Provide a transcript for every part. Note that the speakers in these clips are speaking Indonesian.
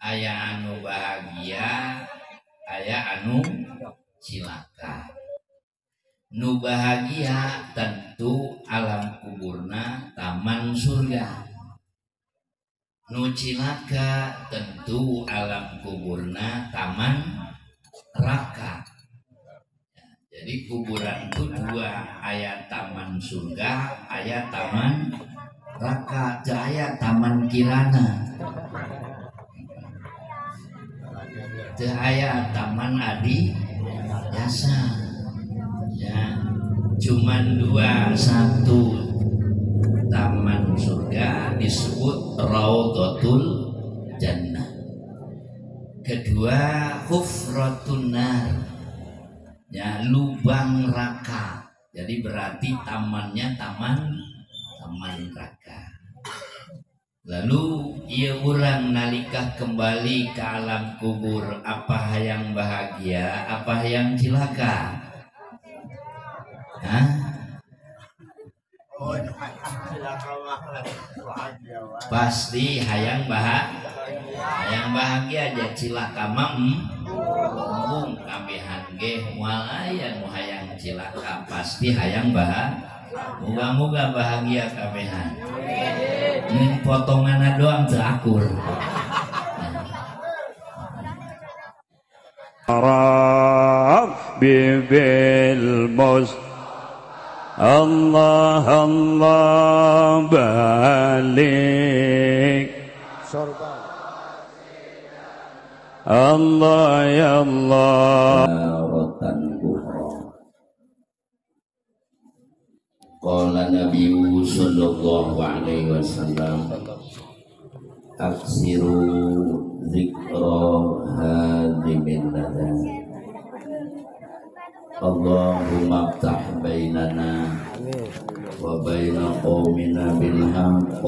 aya anu bahagia aya anu cilaka. Nu bahagia tentu alam kuburna taman surga. Nu cilaka tentu alam kuburna taman neraka. Jadi kuburan itu dua ayat taman surga ayat taman neraka. Ayat taman kirana ayat taman adi jasa ya cuman dua satu taman surga disebut Raudhatul Jannah. Kedua hufratun nar. Ya, lubang neraka. Jadi berarti tamannya taman taman neraka. Lalu ia orang nalikah kembali ke alam kubur. Apa yang bahagia, apa yang cilaka? Hah? pasti hayang bahagia hayang bahagia aja. Cilaka mam embung kabehan ge moal aya nu hayang cilaka pasti hayang bahagia moga-moga bahagia kabehan ini potongannya doang terakur. Bibil mus. Allah Allah balik Allah ya Allah. Eh, sallallahu alaihi wasallam. Aksiru zikra hadhimin nadam Allahumma aftah bainana wa baina qawmina bil haqq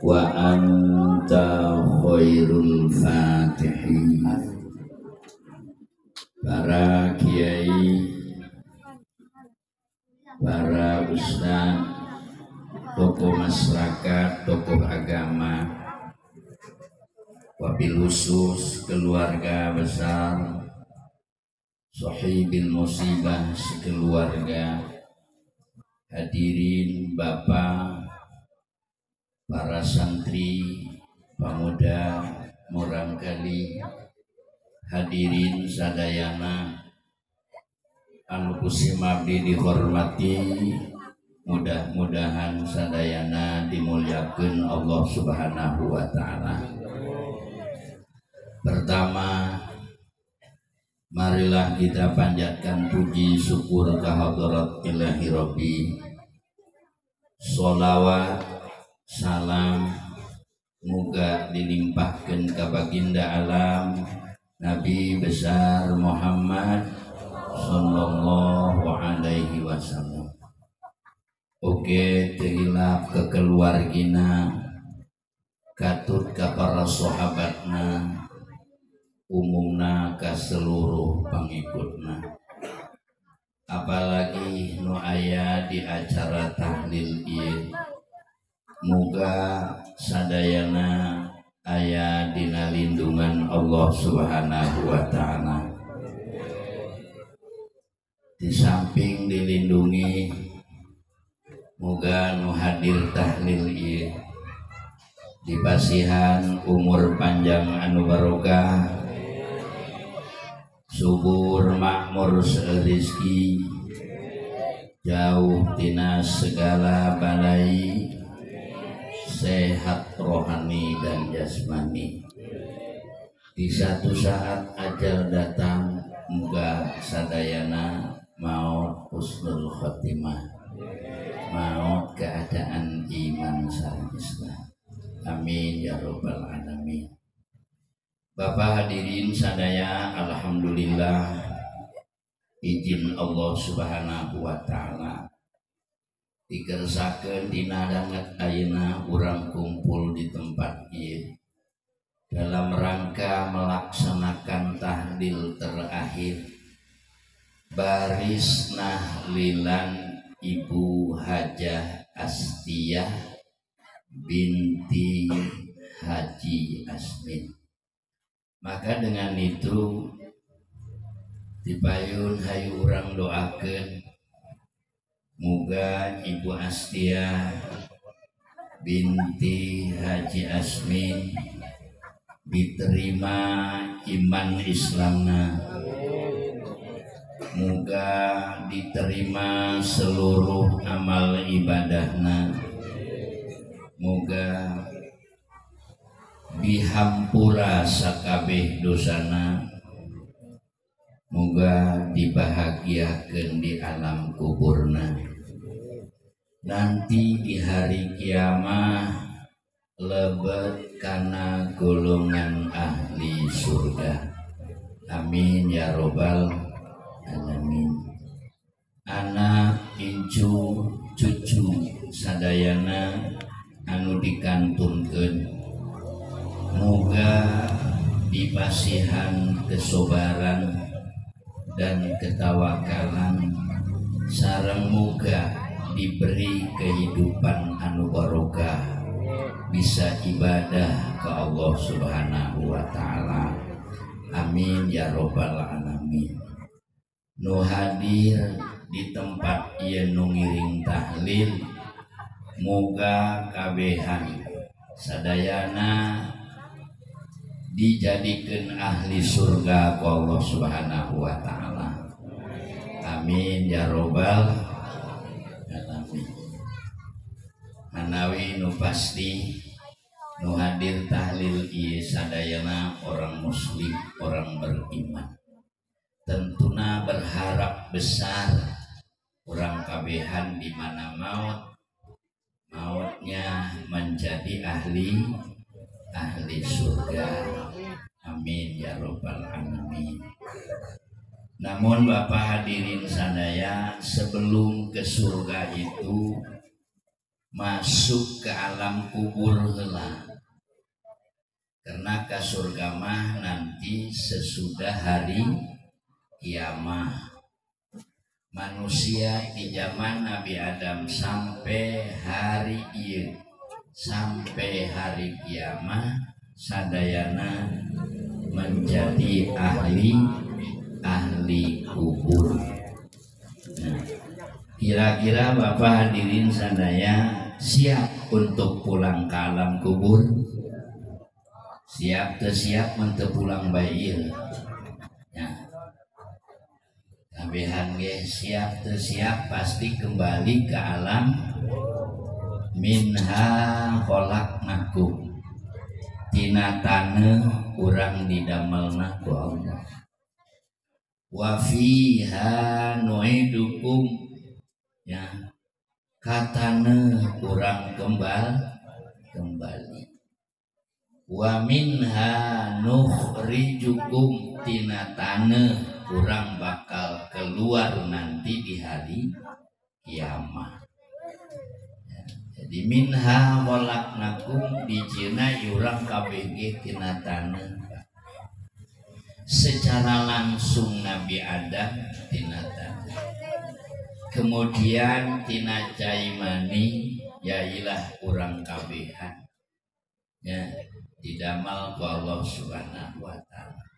wa anta khairul fatihin. Para kiai para ustaz masyarakat tokoh agama wabil khusus keluarga besar sahibil musibah sekeluarga hadirin bapak para santri pemuda murang kali hadirin sadayana anu kusimabdi dihormati mudah-mudahan sadayana dimuliakan Allah subhanahu wa ta'ala. Pertama Marilah kita panjatkan puji syukur kehadirat ilahi Rabbi. Solawat salam Muga dilimpahkan ke baginda alam Nabi besar Muhammad Sallallahu alaihi wasallam Oke tehilap ke keluargina Katut ke para sahabatna umumna ke seluruh pengikutna. Apalagi nu aya di acara tahlil ieu muga sadayana aya dina lindungan Allah Subhanahu wa taala. Di samping dilindungi muga nu hadir tahlil ieu. Dibasihan umur panjang anu barokah. Subur makmur rezeki jauh tina segala balai. Sehat rohani dan jasmani. Di satu saat ajal datang moga sadayana maut husnul khotimah maut keadaan iman sarang Islam. Amin ya robbal alamin. Bapak hadirin sadaya Alhamdulillah. Izin Allah subhanahu wa ta'ala. Dikersakan dina dangat ayana orang kumpul di tempat ini dalam rangka melaksanakan tahlil terakhir. Baris nahlilan Ibu Hajah Astiyah binti Haji Asmin maka dengan itu dipayun hayu orang doakan Muga Ibu Astia binti Haji Asmin diterima iman Islamna Muga diterima seluruh amal ibadahna Muga dihampura sakabeh dosana. Muga dibahagiakan di alam kuburna nanti di hari kiamah lebet karena golongan ahli surga. Amin ya robbal alamin anak incu cucu sadayana anu dikantunkeun moga dipasihan kesobaran dan ketawakalan. Sarang muga diberi kehidupan anu barokah. Bisa ibadah ke Allah Subhanahu wa taala. Amin ya robbal alamin nu hadir di tempat ieu nu ngiring tahlil moga kabehan sadayana dijadikan ahli surga ku Allah Subhanahu wa taala. Amin ya robbal alamin. Hanawi nu pasti nu hadir tahlil ieu sadayana orang muslim, orang beriman. Tentuna berharap besar orang kabehan di mana maut. Mautnya menjadi ahli ahli surga. Amin ya robbal alamin. Namun Bapak hadirin sadaya sebelum ke surga itu masuk ke alam kubur heula. Karena ke surga mah nanti sesudah hari kiamah manusia di zaman Nabi Adam sampai hari ini. Sampai hari kiamat sadayana menjadi ahli ahli kubur. Nah, kira-kira Bapak hadirin sadaya siap untuk pulang ke alam kubur? Siap tersiap untuk pulang bayi. Kabehan ge siap tersiap pasti kembali ke alam. Minha kolak naku tina tanah kurang didamelna ku Allah. Wa fiha nu'idukum. Ya katana kurang kembal kembali. Wa minha nukhrijukum. Tina tanah kurang bakal keluar nanti di hari kiamat. Jadi minha walaknakum di Cina yurang KBG tina tanah. Secara langsung Nabi Adam tina tanah. Kemudian tina caimani yailah kurang kabehan. Ya didamal ku Allah subhanahu wa ta'ala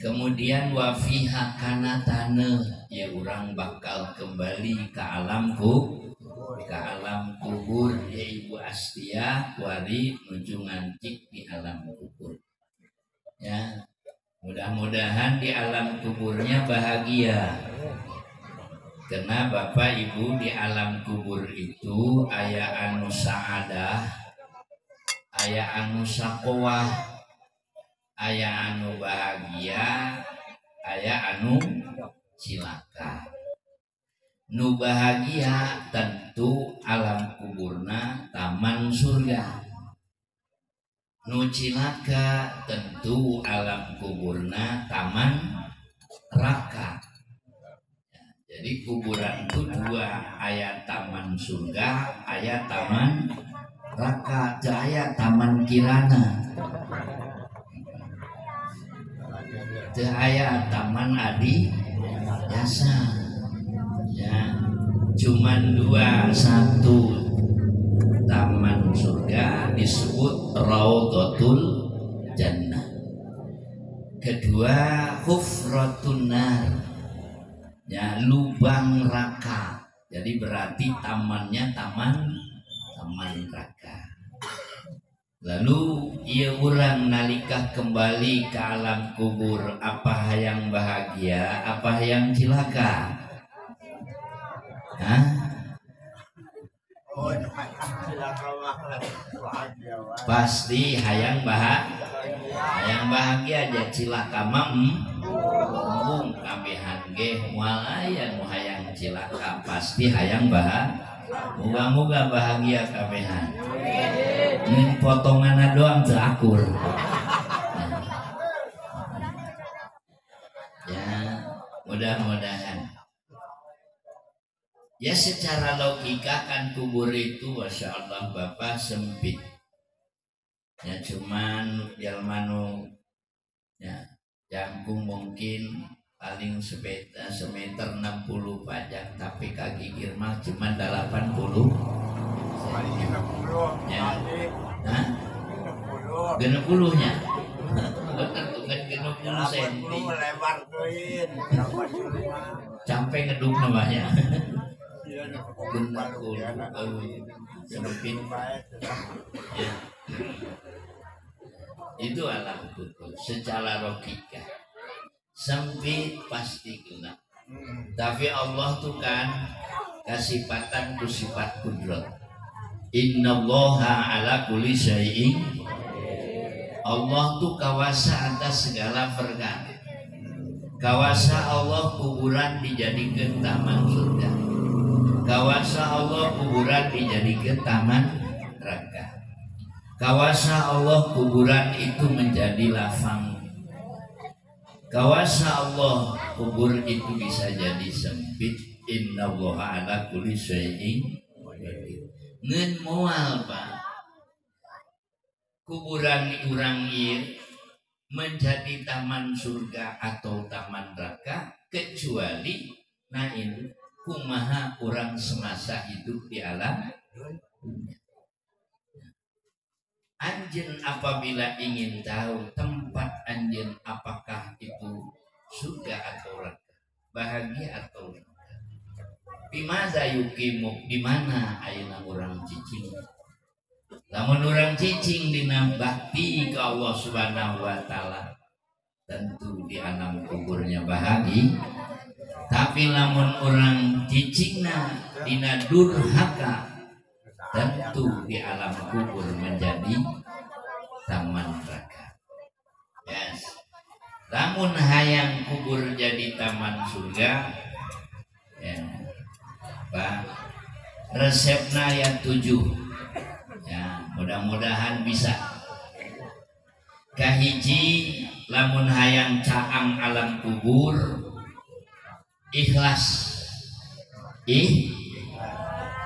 kemudian wafiha kana tanah ya orang bakal kembali ke alamku ke alam kubur. Ya ibu Astia wari menuju ngancik di alam kubur. Ya mudah-mudahan di alam kuburnya bahagia. Karena bapak ibu di alam kubur itu ayah anu saadah ayah anu sakowah ayah anu bahagia ayah anu cilaka. Nu bahagia tentu alam kuburna taman surga. Nu cilaka tentu alam kuburna taman neraka. Jadi kuburan itu dua ayat taman surga ayat taman neraka. Ayat taman kirana ayat taman adi jasa ya cuman dua satu taman surga disebut Raudhatul Jannah. Kedua hufratun nar. Ya lubang neraka jadi berarti tamannya taman taman neraka lalu ia orang nalikah kembali ke alam kubur. Apa yang bahagia apa yang cilaka Hah? pasti hayang bahagia hayang bahagia aja. Cilaka mam embung kabehan ge moal aya nu hayang cilaka pasti hayang bahagia moga-moga bahagia kabehan ini potongan doang terakur ya mudah-mudahan. Ya secara logika kan kubur itu masya Allah bapak sempit. Ya cuman biar manu ya jangkung mungkin paling semeter, semeter 60 pajak tapi kaki girma cuma 80 ya genep puluhnya genep puluh senti sampai ngeduk namanya genep puluh itu alam kubur secara logika. Sempit pasti kena tapi Allah tuh kan kasifatan ku sifat innallaha ala kulli syai'in Allah tuh kawasa atas segala perkara kawasa Allah kuburan dijadikan taman surga kawasa Allah kuburan dijadikan taman neraka Kawasa Allah kuburan itu menjadi lapang. Kawasa Allah kubur itu bisa jadi sempit. Inna Allah ala kulli syai'in Ngen mual pak. Kuburan orang ieu menjadi taman surga atau taman neraka kecuali ini kumaha orang semasa hidup di alam. Anjen apabila ingin tahu tempat anjen apakah itu surga atau neraka, bahagia atau neraka. Bimaza yukimu di mana ayeuna orang cicing. Lamun orang cicing dina bakti ke Allah Subhanahu wa taala tentu di alam kuburnya bahagia. Tapi lamun orang cicingna dina durhaka tentu di alam kubur menjadi taman neraka. Yes. Namun hayang kubur jadi taman surga, ya, Pak. Resepnya yang tujuh, ya mudah-mudahan bisa. Kahiji lamun hayang caang alam kubur, ikhlas, ih,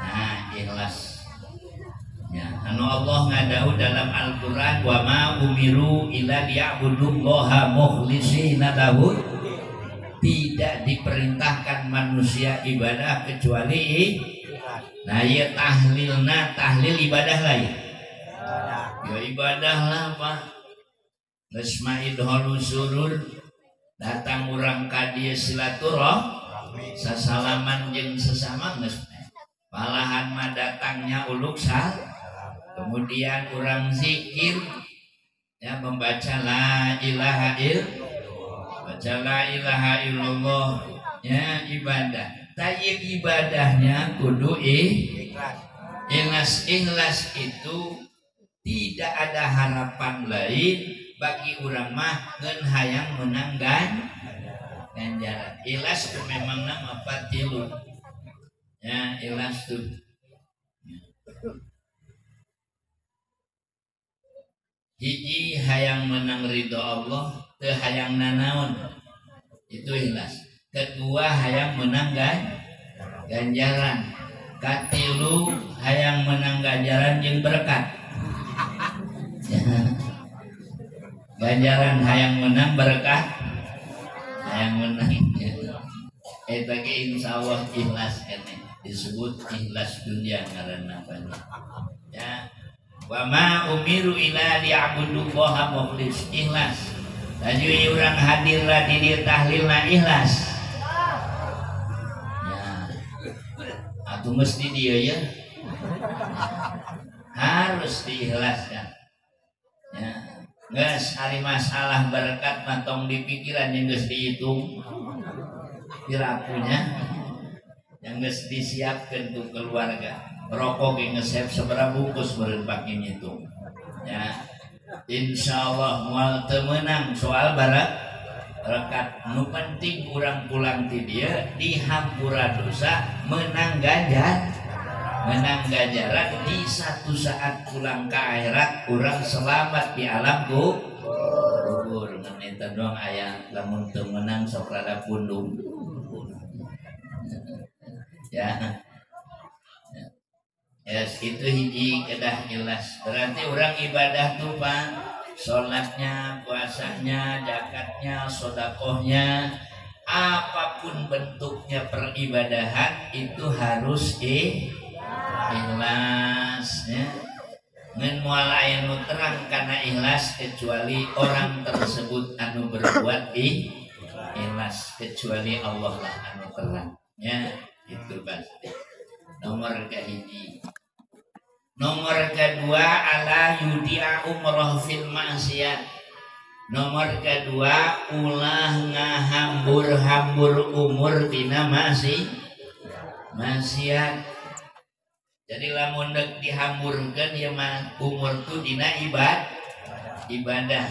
nah ikhlas. Ya, anu Allah ngadau dalam Al-Qur'an wa ma umiru illa liya'budullaha mukhlishina lahu tidak diperintahkan manusia ibadah kecuali nah ya tahlilna tahlil ibadah lah ya ya ibadah lah pak. Nesmaid surur datang orang kadia silaturah sasalaman jeng sesama nges malahan mah datangnya uluk sal kemudian orang zikir ya membaca la ilaha illallah baca la ilaha illallah. Ya ibadah. Tayyib ibadahnya kudu ikhlas. ikhlas. Itu tidak ada harapan lain bagi orang mah ngen hayang menanggan ganjaran. Ikhlas itu memang nama patilu ya ikhlas tuh hiji hayang menang ridho Allah ke hayang nanaon. Itu ikhlas. Kedua hayang menang gan ganjaran. Katilu hayang menang ganjaran yang berkat. Ganjaran hayang menang berkat. Hayang menang eh tadi insya Allah ikhlas ini disebut ikhlas dunia karena apa ya. Wa ma umiru ila liya'budullaha mukhlis. Ikhlas Tajui orang hadir lah di tahlil na ikhlas. Ya. Atau mesti dia ya. Harus diikhlaskan. Ya. Gas hari masalah berkat matong di pikiran yang gas dihitung pirakunya yang gas disiapkan untuk keluarga rokok yang ngesep seberapa bungkus berempat itu ya Insya Allah mual temenang soal barat rekat nu penting kurang pulang ti dia di hampura dosa menang ganjar. Menang ganjaran di satu saat pulang ke akhirat kurang selamat di alam kubur. Nganita doang ayah lamun temenang sok rada pundung. Ya Yes, itu hiji kedah jelas. Berarti orang ibadah tuh pak, sholatnya, puasanya, zakatnya, sodakohnya, apa pun bentuknya peribadahan itu harus ikhlas. Ya. Nu terang karena ikhlas kecuali orang tersebut anu berbuat ikhlas kecuali Allah lah anu terang. Ya, itu pasti nomor nomor kedua ala yudia umroh fil maksiat. Nomor kedua ulah ngahambur-hambur umur dina masih maksiat. Jadi lamun dek dihamburkan ya mah umur tu dina ibad ibadah.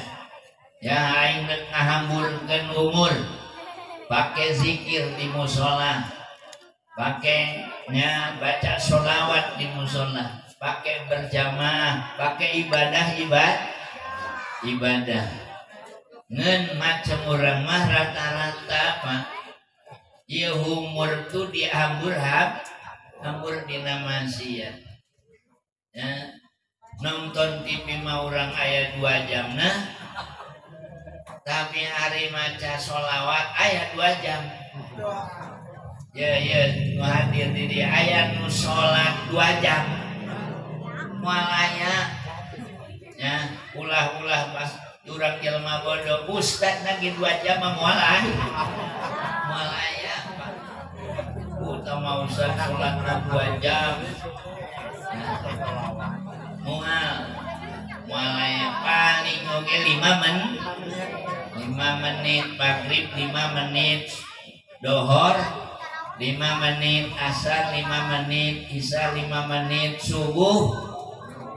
Ya aing dek ngahamburkan umur pakai zikir di musola pakainya baca sholawat di musola. Pakai berjamaah pakai ibadah ibadah. Ibadah. Ngen macam orang mah rata-rata pak. Ya umur tu diambur hab hambur nama ya ya. Nonton TV mah orang ayat dua jam nah. Tapi hari maca sholawat ayat dua jam ya ya hadir di dia. Ayat nu sholat dua jam. Malaya ya ulah-ulah pas durang jelma bodoh. Ustad lagi dua jam mualah malaya utama ustad sholat dua jam. Mual. Malaya paling oke lima men. Lima menit maghrib lima menit. Dohor 5 menit asar 5 menit isya 5 menit subuh.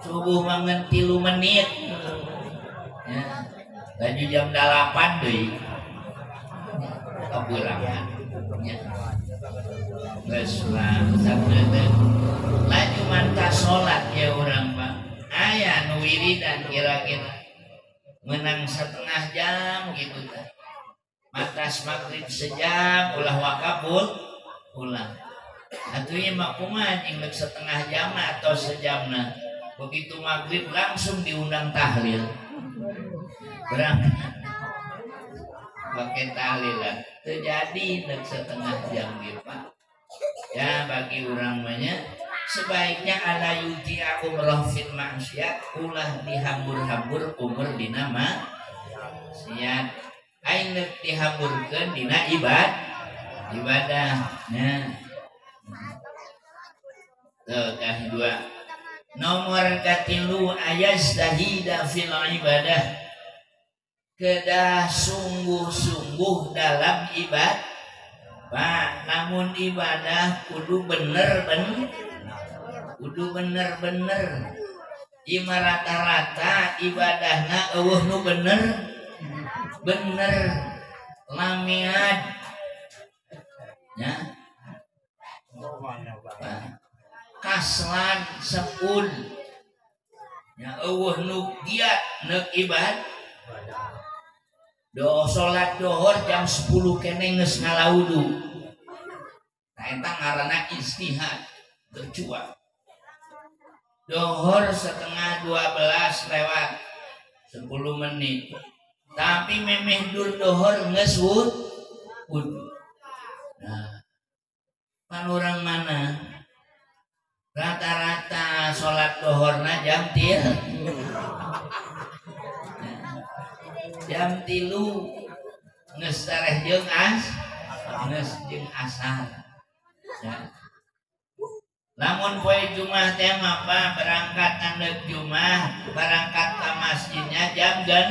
Subuh mangen tilu menit. Ya. Laju jam 8 deh kebulangan ya. Beslah laju mantah sholat ya orang pak. Ayah nuwiri dan kira-kira. Menang setengah jam gitu kan matas maghrib sejam ulah wakabut ulang Atunya makuman ingat setengah jam atau sejam nah begitu maghrib langsung diundang tahlil. Berangkat pakai tahlilan terjadi ingat setengah jam gitu pak. Ya bagi orang banyak sebaiknya ada yuti aku merofit maksiat ulah dihambur-hambur umur dinama siat. Aing dihamburkan dina ibad ibadahnya tuh dua. Nomor katilu ayat sahida fil ibadah. Kedah sungguh-sungguh dalam ibadah. Pak, namun ibadah kudu bener bener kudu bener-bener. Ima rata-rata ibadahna eueuh nu bener. Bener. Lamiat ya. Kaslan sepun. Ya Allah nu giat nek ibad do salat dohor jam 10 kene geus ngalaudu. Nah eta istihad berjuang. Dohor setengah 12 lewat 10 menit. Tapi memeh dur dohor geus kan orang mana? Rata-rata sholat dohorna jam til. jam tilu geus tareh jeung as geus jeung asar ya lamun poe Jumat teh apa berangkat nandeg Jumat berangkat ke masjidnya jam gen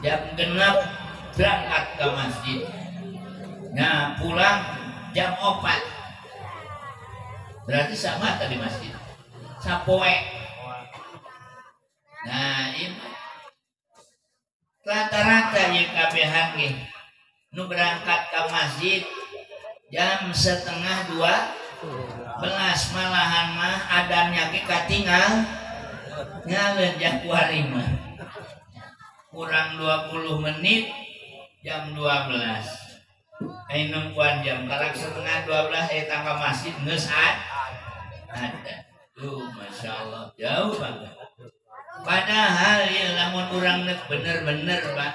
jam genep berangkat ke masjid nah pulang jam opat. Berarti sama tadi masjid? Sapoe. Nah ini. Rata-rata ya kabehan nu berangkat ke masjid jam setengah dua belas malahan mah adamnya ke katinggal ngalejak kuari mah kurang 20 menit jam 12 Nungguan jam karang setengah 12 eh tangga masjid nges ada. Tuh masya Allah. Jauh banget padahal ya lamun orang nek bener-bener pak.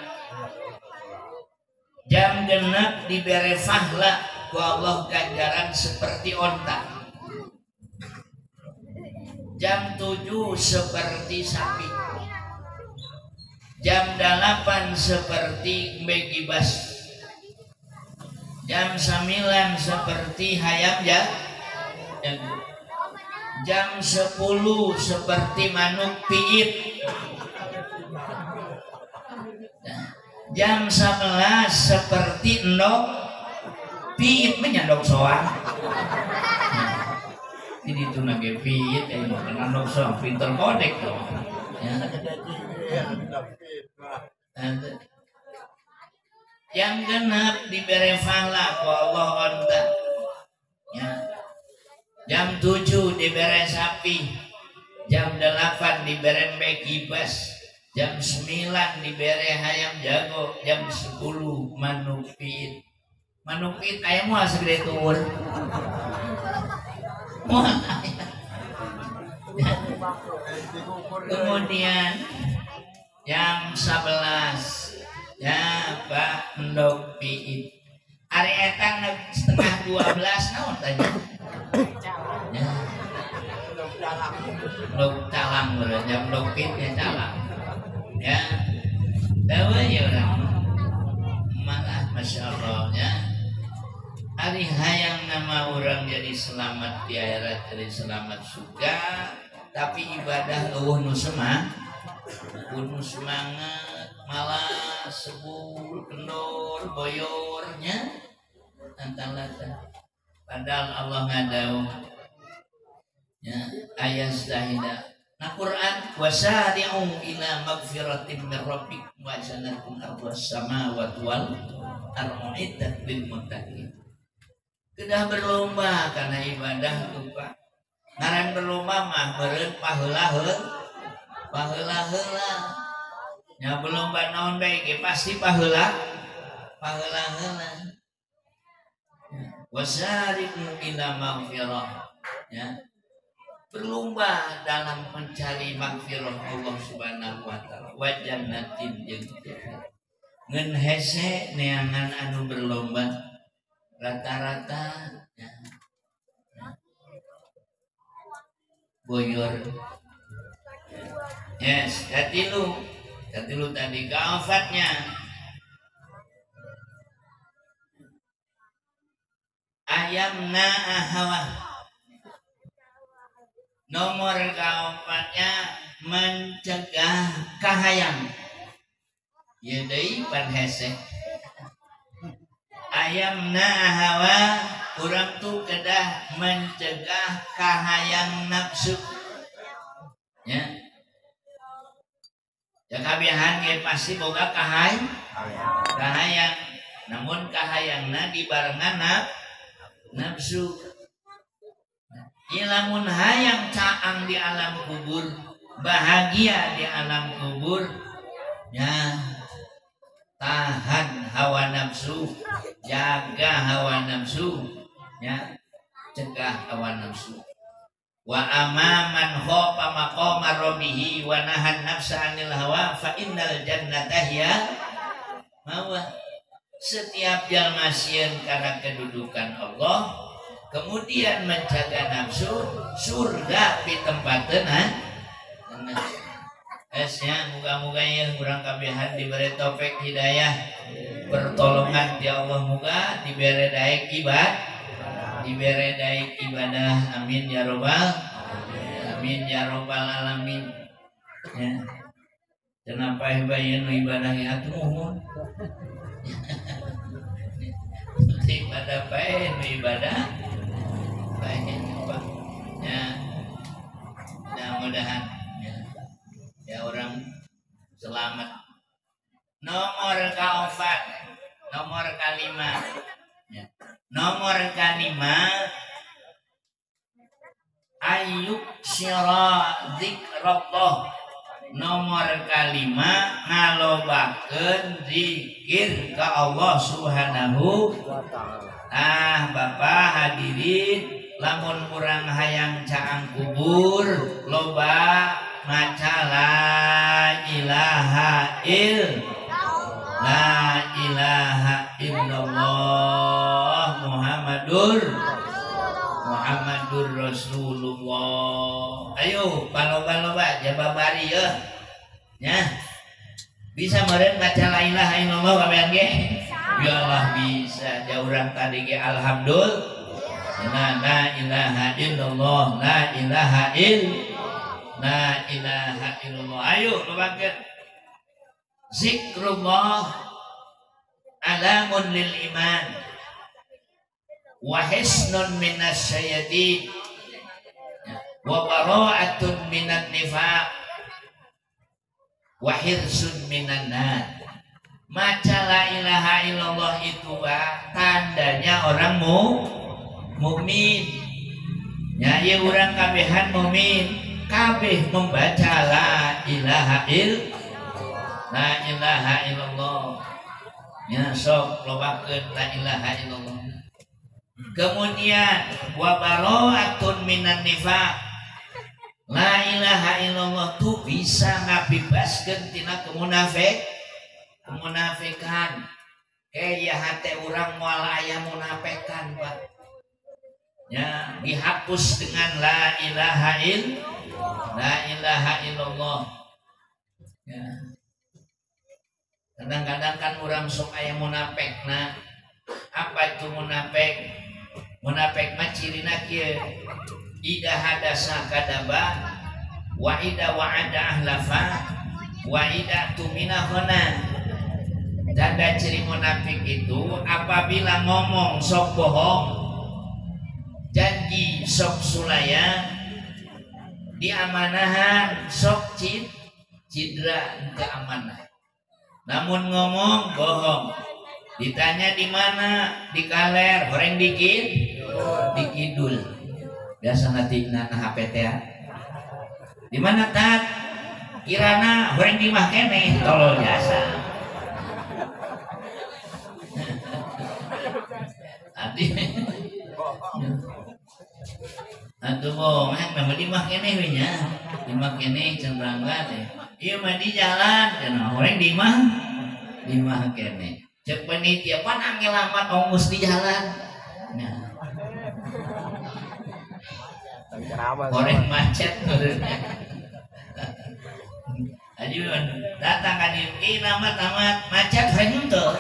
Jam genap diberi fahla ku Allah ganjaran seperti onta. Jam 7 seperti sapi. Jam 8 seperti begibas jam 9 seperti hayam ya. Jam 10 seperti manuk piit. Jam 11 seperti endok piit. Menyandok soang. Jadi itu nage piit yang mau kena endok soang. Pinter kodek tuh. Ya. Yang genap diberi fala ku Allah onta ya. Jam 7 diberi sapi. Jam 8 diberi bekibas jam 9 diberi hayam jago. Jam 10 manupit manupit ayam mau segede turun kemudian jam 11 ya Pak Ndok Piit. Hari etang setengah 12 naon tanya? Ya. Ndok calang jam Ndok Piit ya calang. Ya. Tahu ya orang. Malah masya Allah ya. Hari hayang nama orang jadi selamat di akhirat jadi selamat surga. Tapi ibadah eueuh nu semang. Semangat malah sebul kendor boyornya antara padahal Allah ngadau ya ayat zahida Nah Quran wasari'u ila magfiratin min rabbik wa jannatun arduhas samawati wal ardu lil muttaqin. Kedah berlomba karena ibadah lupa. Ngaran berlomba mah meureun heula. Nya berlomba naon bae ge pasti paheula. Paheula heula. Wasari'u ila magfirah. Ya, berlomba dalam mencari makfirah Allah Subhanahu wa taala. Wa jannatin jeung ngeun hese neangan anu berlomba. Rata-rata ya. boyor. Yes katilu katilu tadi keempat,nya ayam na hawa nomor keempatnya mencegah kahayang. Ya deui pan hese. Ayam hawa kurang tuh kedah mencegah kahayang nafsu. Ya ya kabihan ya pasti boga kahay kahayang namun kahayangna dibarengan nafsu. Ilamun hayang caang di alam kubur bahagia di alam kubur. Ya tahan hawa nafsu jaga hawa nafsu. Ya cegah hawa nafsu wa amaman khofa maqama rabbihi wa nahan nafsa anil hawa fa innal jannata hiya mawa. Setiap jalma sieun karena kedudukan Allah kemudian menjaga nafsu surga di tempat tenang. Esnya muga-muga ya kurang kabehan diberi topik hidayah pertolongan di Allah muga diberi daik ibad diberi daik ibadah amin ya robbal amin ya robbal alamin. Ya. Kenapa ibadah ibadah ya tuh ibadah baik ibadah baik apa ya. Mudah-mudahan ya, ya orang selamat. Nomor kaopat nomor kalima ya. Nomor kalima ayuk syira zikrullah. Nomor kalima ngalobakeun zikir ke Allah Subhanahu ah Bapak hadirin lamun kurang hayang caang kubur loba maca la ilaha il la ilaha illallah Muhammadur Muhammadur Rasulullah. Ayo paloba-loba jababari ya. Ya. Bisa meren baca la ilaha illallah kabean ge ya Allah bisa. Jauh tadi ge alhamdulillah La la ilaha illallah La ilaha il La ilaha illallah. Ayo lebakan Zikrullah Alamun lil iman Wa hisnun minas syayadin Wa bara'atun minan nifaq Wa hirsun minan nad Maca la ilaha illallah itu bah, tandanya orang mu mukmin ya ya orang kabehan mukmin kabeh membaca la ilaha il la ilaha illallah. Ya sok lobakeun la ilaha illallah kemudian wa baro'atun minan nifaq la ilaha illallah tu bisa ngabibaskeun tina kemunafik kemunafikan. Kayak hati orang moal aya munafikan Pak. Ya dihapus dengan la ilaha il la ilaha illallah. Ya. Kadang-kadang kan orang sok aya munafik nah apa itu munafik? Munafik mah cirina kieu. Ida hadasa kadaba wa ida wa'ada ahlafa wa ida tumina khana tanda ciri munafik itu apabila ngomong sok bohong janji sok sulaya diamanahan sok cid cidra keamanah namun ngomong bohong ditanya di mana? Di kaler. Goreng dikit dikidul biasa nanti nah HPT ya. Di mana tat? Kirana goreng di mah kene. Tolol biasa. Adi Atuh bohongan memang di mah kene we. Di mah kene cenderangga teh. Ieu mah di jalan. Cenah orang di mah di mah kene. Cek penitia pan angelamat ongus di jalan. Nah. Orang macet Aji datang kan ini nama tamat macet henteu.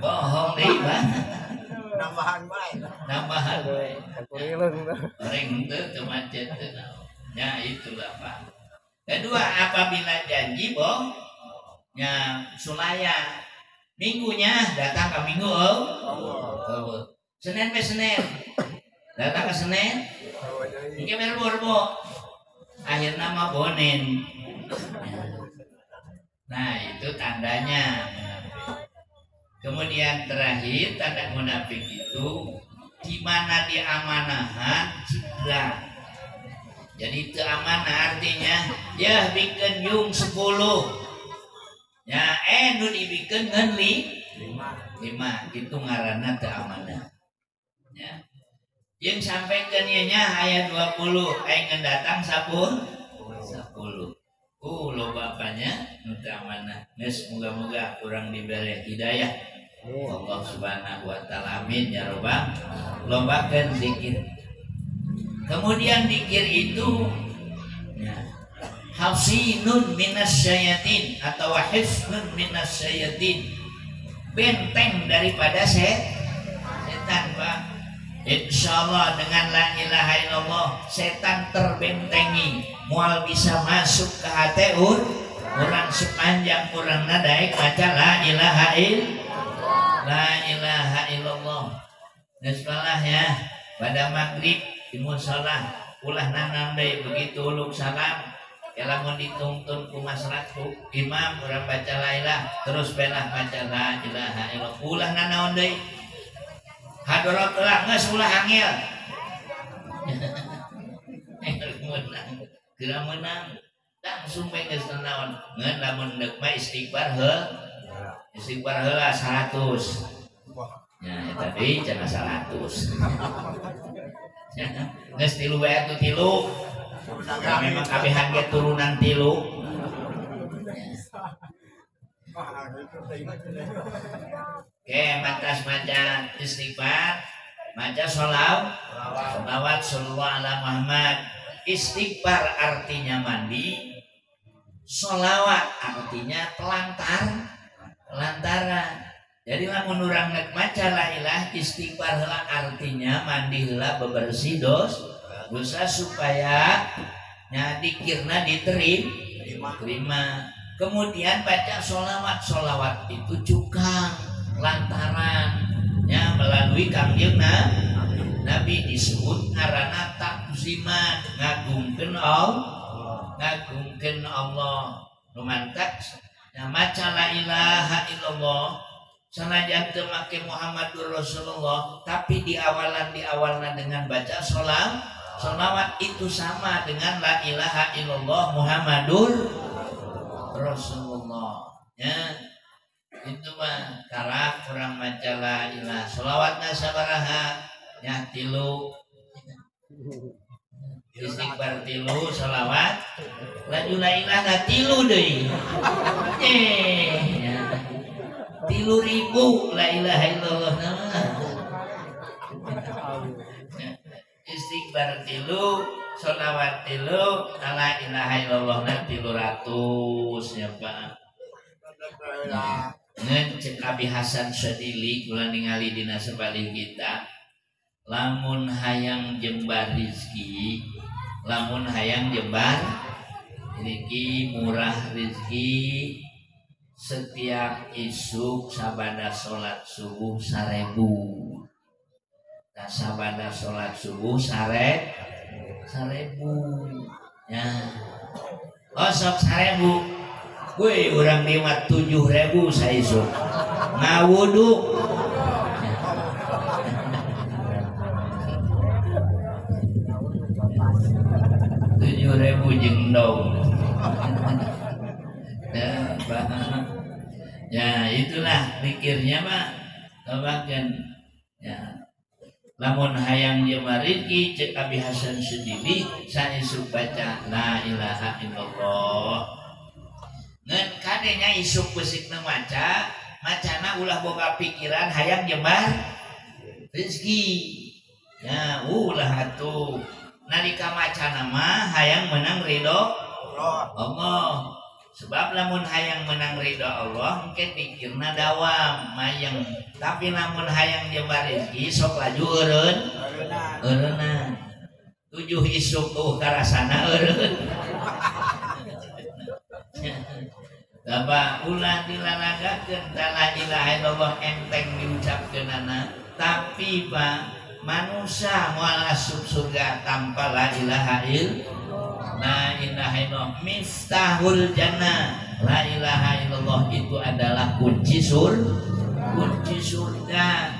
Bohong deh, Bang nambahan baik. Nambahan kurileng orang itu cuma itu ya itulah pak. Kedua apabila janji bohong ya sulaya minggunya datang ke minggu. Oh, senin ke senin. Datang ke senin. Mungkin berbo akhir nama bonen nah itu tandanya. Kemudian terakhir tanda munafik itu di mana diamanahan citra. Jadi itu amanah artinya ya bikin yung sepuluh ya eh nu dibikin ngenli lima. Lima itu ngarana teu amanah ya. Yang sampaikan nya ayat 20 ayat datang sapun sepuluh. Uh lo bapaknya nu amanah geus moga-moga kurang diberi hidayah. Allah subhanahu wa ta'ala amin ya robbal lombakan zikir. Kemudian zikir itu ya, hasinun minas syayatin atau hisnun minas syayatin benteng daripada set setan pak. Insya Allah dengan la ilaha illallah setan terbentengi. Mual bisa masuk ke hati ur orang sepanjang orang nadaik baca la ilaha illallah la ilaha illallah. Bismillah ya pada maghrib di musola ulah nanam deh begitu uluk salam lamun dituntun ku masyarakat imam orang baca la ilah. Terus belah baca la ilaha illallah. Ulah nanaon deh hadorot ulah nges ulah angel menang kira menang langsung pengen nanaon ngan lamun dek mah istighfar he. Istighfar heula 100 Ya, ya tadi jangan seratus. Nges tilu tuh tilu. Memang kabehan ge turunan tilu. Oke, matas maca istighfar, maca sholawat, sholawat ala Muhammad. Istighfar artinya mandi, sholawat artinya telantar, telantaran. Jadi lamun urang nek maca la ilah istighfar artinya mandi heula bebersih dos dosa supaya nya dikirna diterima. Terima. Kemudian baca sholawat. Sholawat itu cukang lantaran ya melalui kangjengna Nabi disebut karena takziman ngagungkeun Allah. Ngagungkeun Allah. Lumantak. Ya maca la ilaha illallah. Sanajan teu make Muhammadur Rasulullah. Tapi di awalan di awalan dengan baca sholat sholawat itu sama dengan la ilaha illallah Muhammadur Rasulullah. Ya. Itu mah karak kurang baca la ilaha. Sholawatna sabaraha? Ya tilu. Istighfar tilu sholawat. Laju la ilaha tilu deui. Eh ya. Tilu ribu la ilaha illallah. nama istighfar tilu sholawat tilu la ilaha illallah na tilu ratus ya pak. Ngen cek Abi Hasan Sadili kula ningali dina sebalik kita. Lamun hayang jembar rizki lamun hayang jembar rizki murah rizki setiap isuk sabada sholat subuh sarebu nah sholat subuh sare sarebu. Ya. Oh sok sarebu. Woi orang lewat tujuh ribu saya isuk ngawudu. Tujuh ribu jengdong ya, ya itulah pikirnya pak. Bagian ya lamun hayang jemariki cek Abi Hasan sendiri saya isuk baca la ilaha illallah. Ngen kadenya isuk besik maca macana ulah boga pikiran hayang jembar rezeki. Ya ulah atuh. Nalika macana mah hayang menang ridho Allah sebab lamun hayang menang ridho Allah mungkin pikirna dawam mayang. Tapi lamun hayang jembar rezeki sok laju eureun. Eureunna tujuh isuk tuh karasana eureun. Bapak ulah dilaragakeun la ilaha illallah enteng diucapkeun anak tapi Pak manusia mual asup surga tanpa la ilaha illallah la ilaha illallah miftahul jannah la ilaha illallah itu adalah kunci sur kunci surga.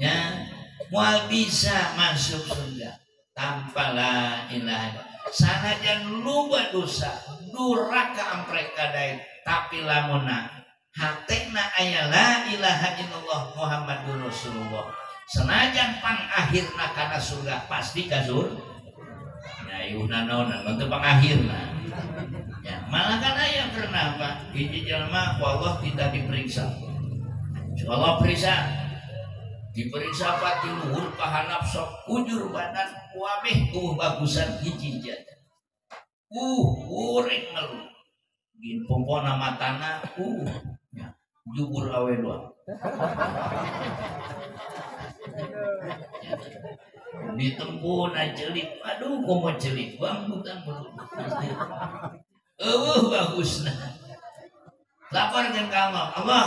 Ya. Mual bisa masuk surga. Tanpa la ilaha illallah. Sanajan luba dosa duraka ampreka daik tapi lamuna hatena aya la ilaha illallah Muhammadur Rasulullah. Senajan pang akhirna kana surga pasti ka surga iuna naon untuk pang akhirna ya malah kan aya karena apa hiji jalma ku Allah tidak diperiksa. Allah periksa. Diperiksa pati luhur pahanap sok ujur badan kuabeh tuh bagusan hiji jat uh uring ngeluh gin pompona matana uh ya, jubur awe doang ditempun celik aduh kok mau celik bang bukan belum uh bagus nah. Lapor kan kamu. Allah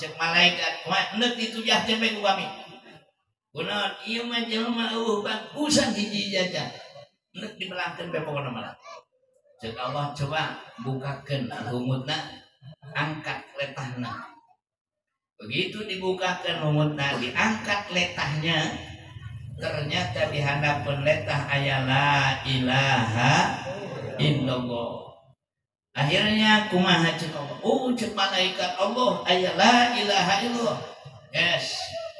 cek malaikat. Nek itu jah cempe ku kami kunaon ieu mah jelema eueuh bagusan hiji jajan nek dibelangkeun be pokona malah cek Allah coba bukakeun humutna angkat letahna begitu dibukakan humutna diangkat letahnya ternyata di hadapan letah ilaha illallah. Akhirnya kumaha cek Allah? Oh cek malaikat Allah ilaha illallah. Yes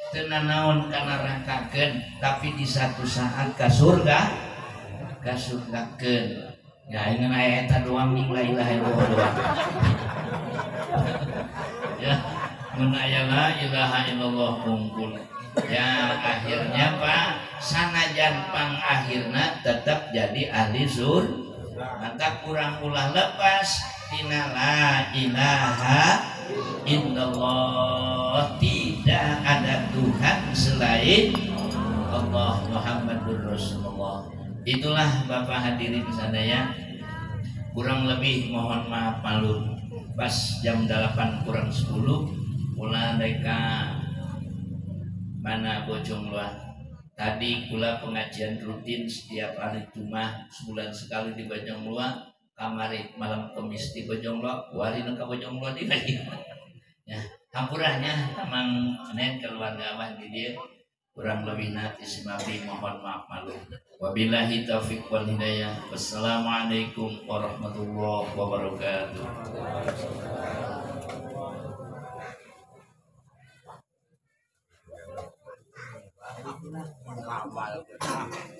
tenan naon kana rangkakeun tapi di satu saat ka surga ka surgakeun. Ya ingin eta doang ning la ilaha illallah doang. Ya mun aya la ilaha illallah kumpul ya akhirnya Pak sanajan pang akhirna tetap jadi ahli sur maka kurang ulah lepas tina la ilaha illallah. Tidak ada Tuhan selain Allah Muhammadur Rasulullah. Itulah Bapak hadirin sadaya kurang lebih mohon maaf malu. Pas jam 8 kurang 10 mulai mereka mana bojong luar tadi kula pengajian rutin setiap hari Jumat sebulan sekali di Bojong Luar kamari malam kemis di Bojong Luar wari nengka Bojong Luar di lagi ya hampurahnya emang nen keluarga abah di dia. Kurang lebih nanti simabi mohon maaf malu. Wabillahi taufiq wal hidayah. Wassalamualaikum warahmatullahi wabarakatuh Nah.